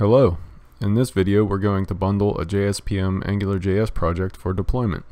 Hello. In this video we're going to bundle a JSPM AngularJS project for deployment.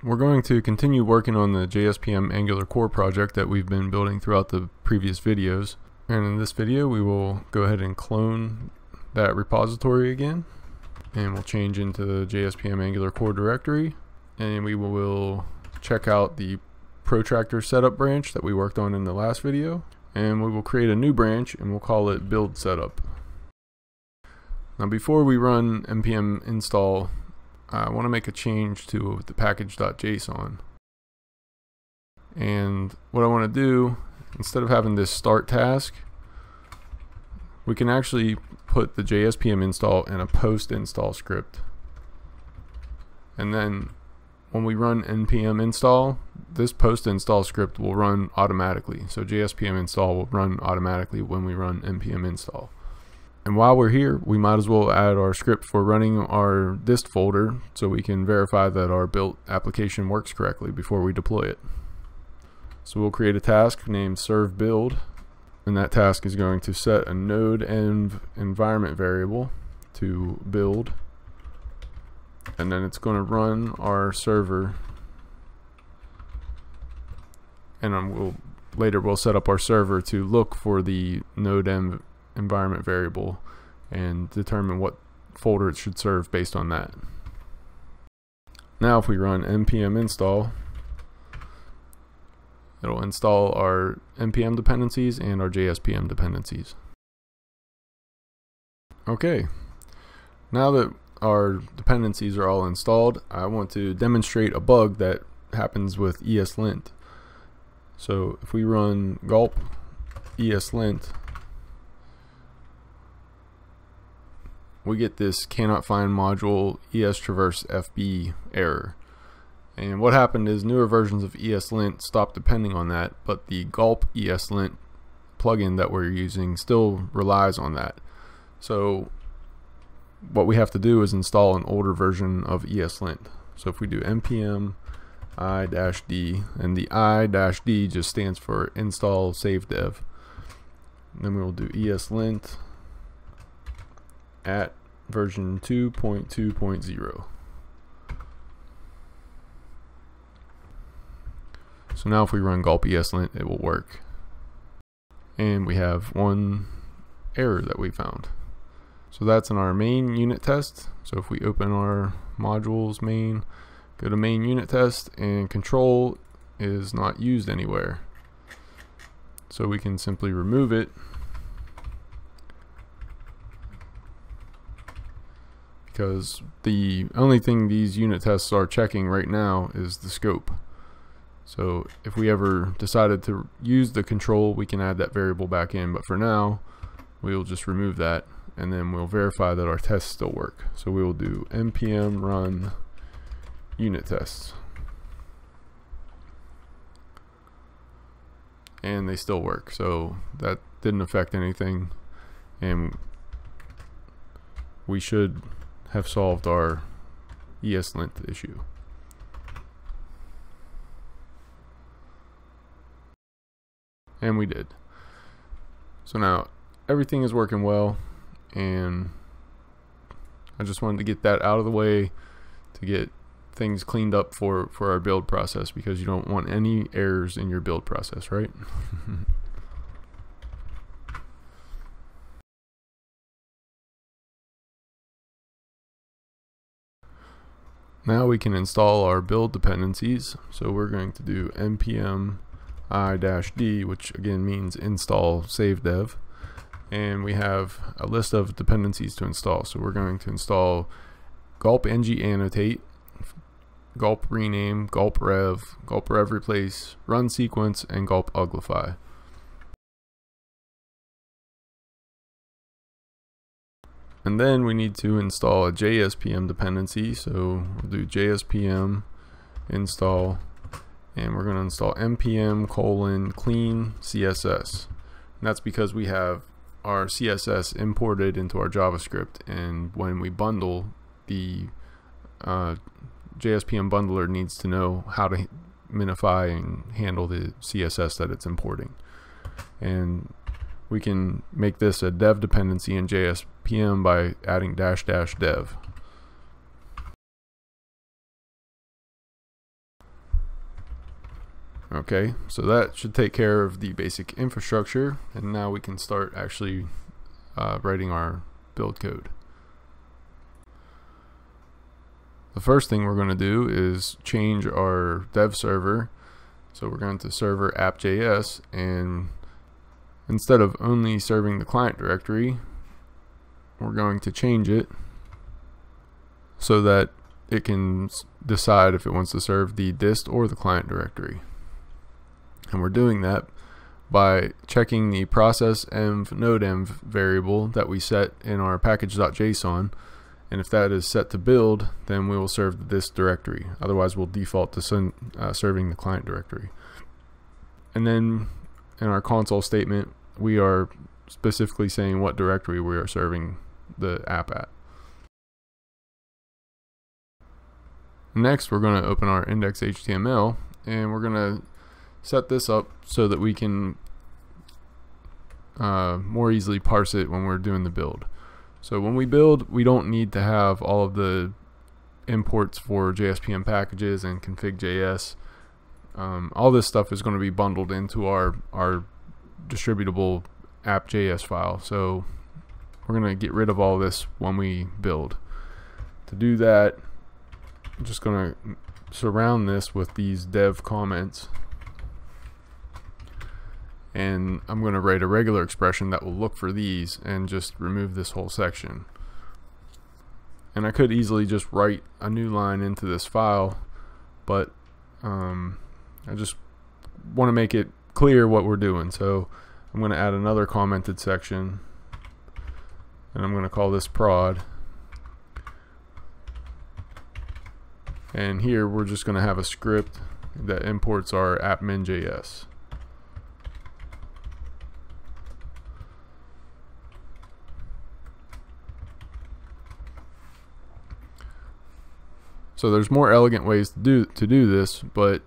We're going to continue working on the JSPM Angular core project that we've been building throughout the previous videos. And in this video we will go ahead and clone that repository again. And we'll change into the JSPM Angular core directory. And we will check out the protractor setup branch that we worked on in the last video and we will create a new branch and we'll call it build setup. Now before we run npm install I want to make a change to the package.json and what I want to do instead of having this start task we can actually put the JSPM install in a post install script and then when we run npm install, this post install script will run automatically. So JSPM install will run automatically when we run npm install. And while we're here, we might as well add our script for running our dist folder so we can verify that our built application works correctly before we deploy it. So we'll create a task named serve build and that task is going to set a node env environment variable to build and then it's going to run our server and then we'll later we'll set up our server to look for the node env environment variable and determine what folder it should serve based on that. Now if we run npm install it'll install our npm dependencies and our JSPM dependencies. Okay, now that our dependencies are all installed, I want to demonstrate a bug that happens with ESLint. So if we run gulp ESLint, we get this cannot find module ES traverse FB error. And what happened is newer versions of ESLint stopped depending on that, but the gulp ESLint plugin that we're using still relies on that. So what we have to do is install an older version of ESLint. So if we do npm i-d, and the i-d just stands for install save dev. Then we will do ESLint at version 2.2.0. So now if we run gulp ESLint, it will work. And we have one error that we found. So that's in our main unit test. So if we open our modules main, go to main unit test and control is not used anywhere. So we can simply remove it because the only thing these unit tests are checking right now is the scope. So if we ever decided to use the control, we can add that variable back in. But for now, we'll just remove that and then we'll verify that our tests still work. So we will do npm run unit tests. And they still work, so that didn't affect anything. And we should have solved our ESLint issue. And we did. So now everything is working well and I just wanted to get that out of the way to get things cleaned up for for our build process because you don't want any errors in your build process right? Now we can install our build dependencies. So we're going to do npm i-d which again means install save dev and we have a list of dependencies to install. So we're going to install gulp ng annotate, gulp rename, gulp rev, gulp rev replace, run sequence, and gulp uglify. And then we need to install a JSPM dependency. So we'll do JSPM install, and we're going to install npm colon clean CSS. And that's because we have our CSS imported into our JavaScript and when we bundle the uh, JSPM bundler needs to know how to minify and handle the CSS that it's importing and we can make this a dev dependency in JSPM by adding dash dash dev. Okay, so that should take care of the basic infrastructure, and now we can start actually uh, writing our build code. The first thing we're going to do is change our dev server. So we're going to server app.js and instead of only serving the client directory, we're going to change it so that it can decide if it wants to serve the dist or the client directory. And we're doing that by checking the process env node env variable that we set in our package.json and if that is set to build then we will serve this directory. Otherwise we'll default to send, uh, serving the client directory. And then in our console statement we are specifically saying what directory we are serving the app at. Next we're going to open our index.html and we're going to set this up so that we can uh, more easily parse it when we're doing the build. So when we build, we don't need to have all of the imports for JSPM packages and config.js. Um, all this stuff is going to be bundled into our, our distributable app.js file. So we're going to get rid of all this when we build. To do that, I'm just going to surround this with these dev comments and I'm going to write a regular expression that will look for these and just remove this whole section. And I could easily just write a new line into this file, but um, I just want to make it clear what we're doing. So I'm going to add another commented section, and I'm going to call this prod. And here we're just going to have a script that imports our app.min.js. So there's more elegant ways to do to do this, but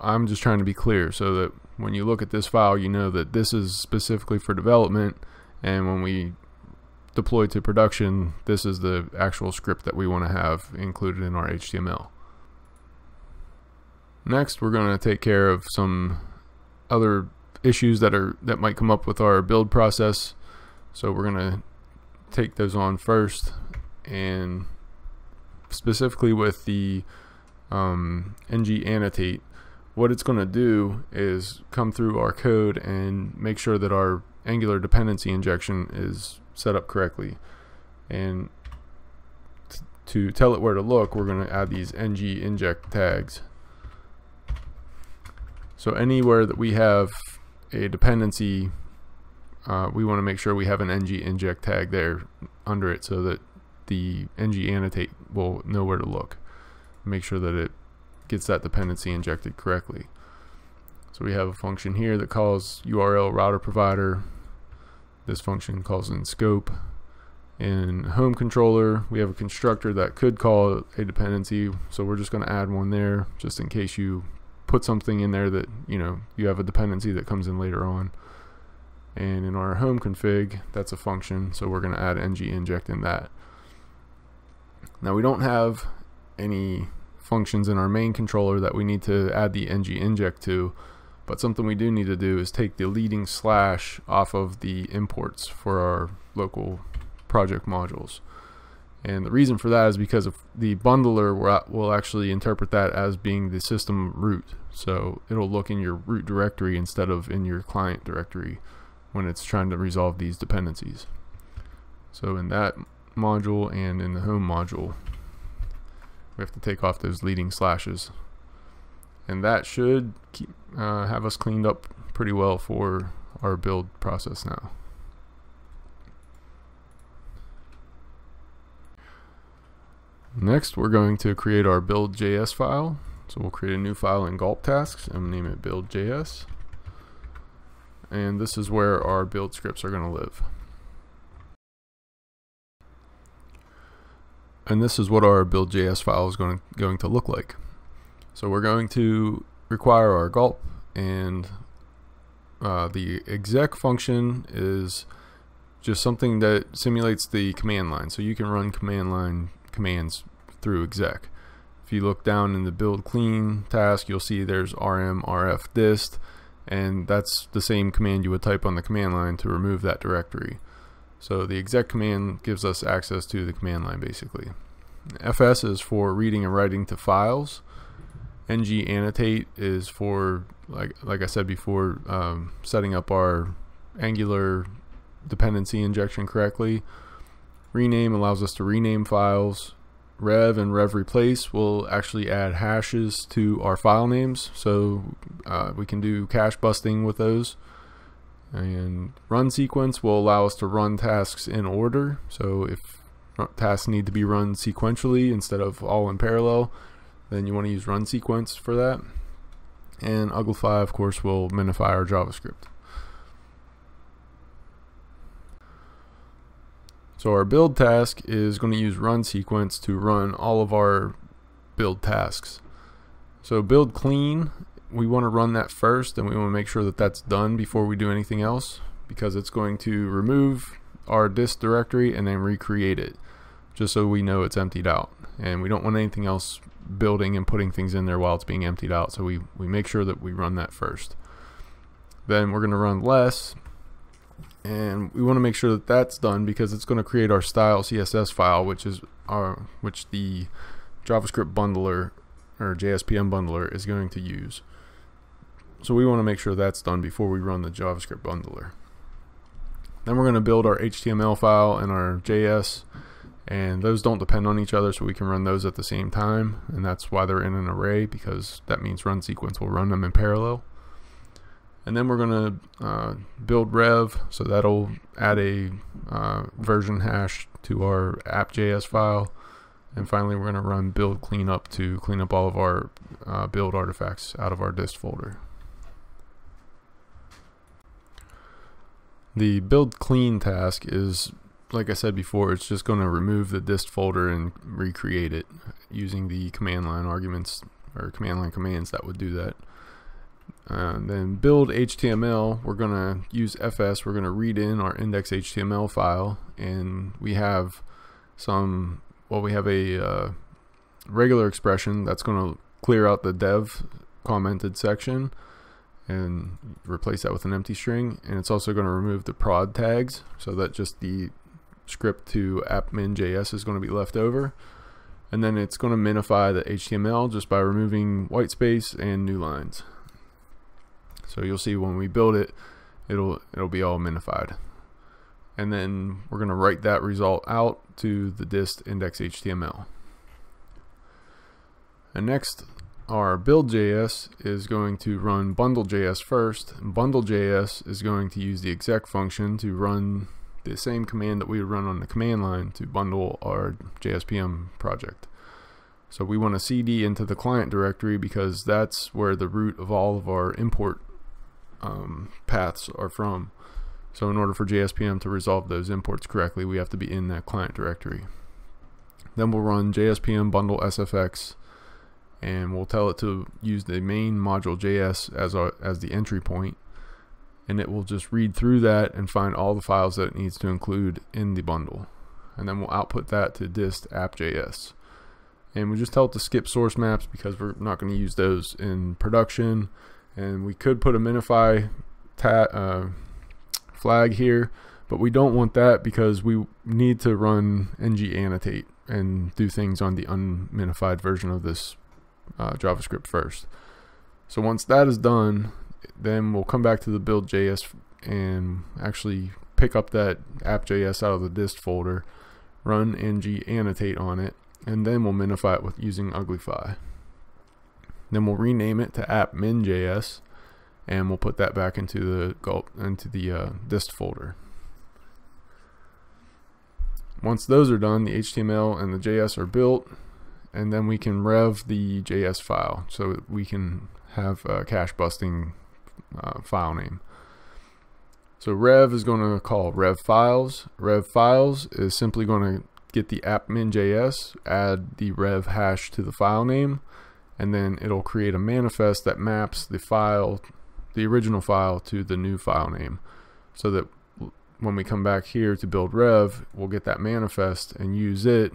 I'm just trying to be clear so that when you look at this file, you know that this is specifically for development, and when we deploy to production, this is the actual script that we want to have included in our HTML. Next, we're going to take care of some other issues that are that might come up with our build process. So we're going to take those on first and specifically with the um, ng annotate, what it's going to do is come through our code and make sure that our Angular dependency injection is set up correctly. And to tell it where to look, we're going to add these ng inject tags. So anywhere that we have a dependency, uh, we want to make sure we have an ng inject tag there under it so that the ng annotate will know where to look. Make sure that it gets that dependency injected correctly. So we have a function here that calls URL router provider. This function calls in scope. In home controller, we have a constructor that could call a dependency. So we're just going to add one there just in case you put something in there that, you know, you have a dependency that comes in later on. And in our home config, that's a function. So we're going to add ng inject in that. Now we don't have any functions in our main controller that we need to add the ng inject to, but something we do need to do is take the leading slash off of the imports for our local project modules. And the reason for that is because of the bundler will actually interpret that as being the system root. So it'll look in your root directory instead of in your client directory when it's trying to resolve these dependencies. So in that module and in the home module we have to take off those leading slashes and that should keep, uh, have us cleaned up pretty well for our build process now. Next we're going to create our build.js file. So we'll create a new file in gulp tasks and name it build.js. And this is where our build scripts are going to live. And this is what our build.js file is going, going to look like. So we're going to require our gulp and uh, the exec function is just something that simulates the command line. So you can run command line commands through exec. If you look down in the build clean task, you'll see there's rm rf dist, and that's the same command you would type on the command line to remove that directory. So the exec command gives us access to the command line basically. FS is for reading and writing to files. ng annotate is for like like I said before, um, setting up our Angular dependency injection correctly. Rename allows us to rename files. Rev and rev replace will actually add hashes to our file names, so uh, we can do cache busting with those. And run sequence will allow us to run tasks in order. So if tasks need to be run sequentially instead of all in parallel, then you want to use run sequence for that. And uglify, of course, will minify our JavaScript. So our build task is going to use run sequence to run all of our build tasks. So build clean, we want to run that first and we want to make sure that that's done before we do anything else because it's going to remove our dist directory and then recreate it just so we know it's emptied out. And we don't want anything else building and putting things in there while it's being emptied out. So we, we make sure that we run that first. Then we're going to run less and we want to make sure that that's done because it's going to create our style CSS file which is our which the JavaScript bundler or JSPM bundler is going to use so we want to make sure that's done before we run the JavaScript bundler. Then we're going to build our HTML file and our JS and those don't depend on each other so we can run those at the same time and that's why they're in an array because that means run sequence will run them in parallel. And then we're going to uh, build rev so that'll add a uh, version hash to our app.js file. And finally we're going to run build cleanup to clean up all of our uh, build artifacts out of our dist folder the build clean task is like I said before it's just going to remove the dist folder and recreate it using the command line arguments or command line commands that would do that. Uh, then build HTML, we're going to use FS, we're going to read in our index HTML file, and we have some, well, we have a uh, regular expression that's going to clear out the dev commented section and replace that with an empty string, and it's also going to remove the prod tags so that just the script to appmin.js is going to be left over. And then it's going to minify the HTML just by removing white space and new lines. So you'll see when we build it, it'll it'll be all minified. And then we're going to write that result out to the dist index HTML. And next, our build.js is going to run bundle.js first. Bundle.js is going to use the exec function to run the same command that we would run on the command line to bundle our JSPM project. So we want to cd into the client directory because that's where the root of all of our import um, paths are from. So in order for JSPM to resolve those imports correctly, we have to be in that client directory. Then we'll run JSPM bundle SFX and we'll tell it to use the main module JS as, our, as the entry point and it will just read through that and find all the files that it needs to include in the bundle. And then we'll output that to dist app.js. And we just tell it to skip source maps because we're not going to use those in production and we could put a minify uh, flag here but we don't want that because we need to run ng annotate and do things on the unminified version of this uh, JavaScript first so once that is done then we'll come back to the build.js and actually pick up that app.js out of the dist folder run ng annotate on it and then we'll minify it with using uglify then we'll rename it to app.min.js and we'll put that back into the gulp into the uh, dist folder. Once those are done, the HTML and the JS are built, and then we can rev the JS file so we can have a cache busting uh, file name. So rev is going to call rev files. Rev files is simply going to get the app.min.js, add the rev hash to the file name, and then it'll create a manifest that maps the file the original file to the new file name so that when we come back here to build rev, we'll get that manifest and use it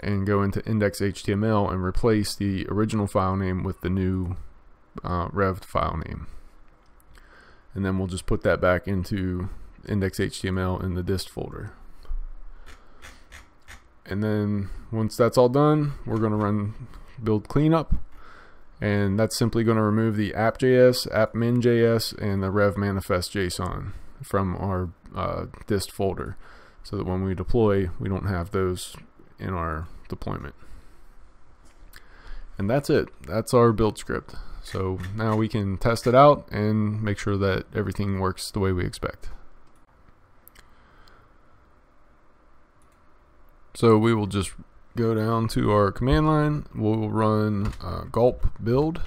and go into index.html and replace the original file name with the new uh, file name. And then we'll just put that back into index.html in the dist folder. And then once that's all done, we're going to run build cleanup. And that's simply going to remove the app.js, app.min.js, and the rev manifest JSON from our uh, dist folder so that when we deploy, we don't have those in our deployment. And that's it. That's our build script. So now we can test it out and make sure that everything works the way we expect. So we will just go down to our command line. We'll run uh, gulp build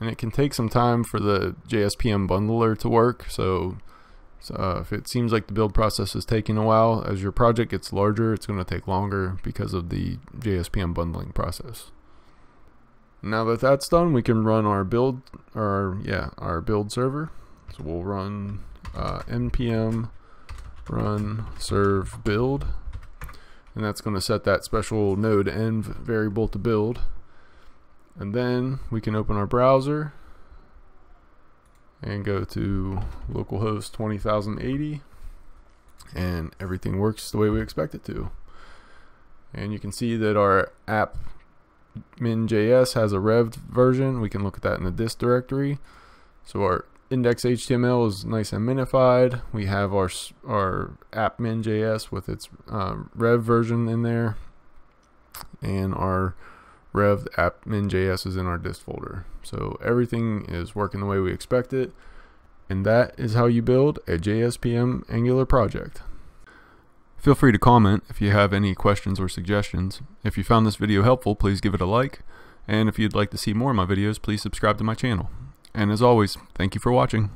and it can take some time for the JSPM bundler to work. So, so uh, if it seems like the build process is taking a while, as your project gets larger, it's going to take longer because of the JSPM bundling process. Now that that's done, we can run our build, our yeah, our build server. So we'll run uh, npm run serve build, and that's going to set that special node env variable to build. And then we can open our browser and go to localhost 20,080 and everything works the way we expect it to. And you can see that our app min.js has a revved version. We can look at that in the dist directory. So our index.html is nice and minified. We have our our app min.js with its um, rev version in there, and our rev app min.js is in our dist folder. So everything is working the way we expect it. And that is how you build a JSPM Angular project. Feel free to comment if you have any questions or suggestions. If you found this video helpful, please give it a like. And if you'd like to see more of my videos, please subscribe to my channel. And as always, thank you for watching.